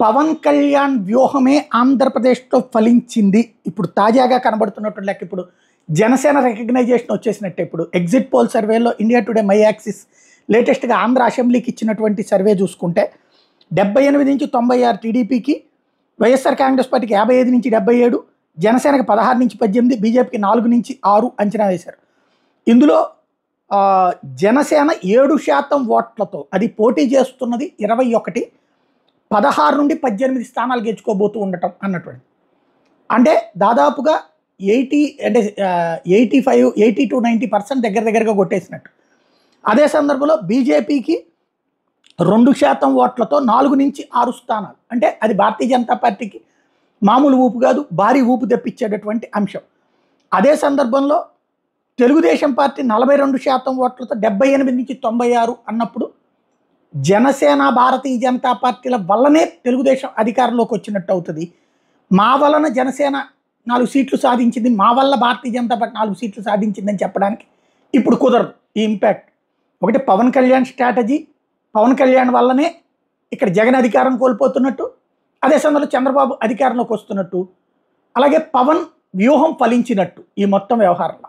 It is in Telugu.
పవన్ కళ్యాణ్ వ్యూహమే ఆంధ్రప్రదేశ్లో ఫలించింది. ఇప్పుడు తాజాగా కనబడుతున్నట్టు లెక్క ఇప్పుడు జనసేన రికగ్నైజేషన్ వచ్చేసినట్టే ఇప్పుడు. ఎగ్జిట్ పోల్ సర్వేలో ఇండియా టుడే మై యాక్సిస్ లేటెస్ట్గా ఆంధ్ర అసెంబ్లీకి ఇచ్చినటువంటి సర్వే చూసుకుంటే డెబ్బై ఎనిమిది నుంచి తొంభై ఆరు టీడీపీకి వైఎస్ఆర్ కాంగ్రెస్ పార్టీకి యాభై ఐదు నుంచి డెబ్బై ఏడు జనసేనకి పదహారు నుంచి పద్దెనిమిది బీజేపీకి నాలుగు నుంచి ఆరు అంచనా వేశారు. ఇందులో జనసేన ఏడు శాతం ఓట్లతో అది పోటీ చేస్తున్నది ఇరవై ఒకటి పదహారు నుండి పద్దెనిమిది స్థానాలు గెలుచుకోబోతూ ఉండటం అన్నటువంటి అంటే దాదాపుగా ఎయిటీ అంటే eighty five eighty to ninety percent దగ్గర దగ్గరగా కొట్టేసినట్టు. అదే సందర్భంలో బీజేపీకి రెండు శాతం ఓట్లతో నాలుగు నుంచి ఆరు స్థానాలు. అంటే అది భారతీయ జనతా పార్టీకి మామూలు ఊపు కాదు భారీ ఊపు తెప్పించేటటువంటి అంశం. అదే సందర్భంలో తెలుగుదేశం పార్టీ నలభై రెండు శాతం ఓట్లతో డెబ్బై ఎనిమిది నుంచి తొంభై ఆరు అన్నప్పుడు జనసేన భారతీయ జనతా పార్టీల వల్లనే తెలుగుదేశం అధికారంలోకి వచ్చినట్టు అవుతుంది. మా వలన జనసేన నాలుగు సీట్లు సాధించింది మా వల్ల భారతీయ జనతా పార్టీ నాలుగు సీట్లు సాధించిందని చెప్పడానికి ఇప్పుడు కుదరదు ఈ ఇంపాక్ట్ ఒకటి పవన్ కళ్యాణ్ స్ట్రాటజీ పవన్ కళ్యాణ్ వల్లనే ఇక్కడ జగన్ అధికారం కోల్పోతున్నట్టు అదే సమయంలో చంద్రబాబు అధికారంలోకి వస్తున్నట్టు అలాగే పవన్ వ్యూహం ఫలించినట్టు ఈ మొత్తం వ్యవహారంలో.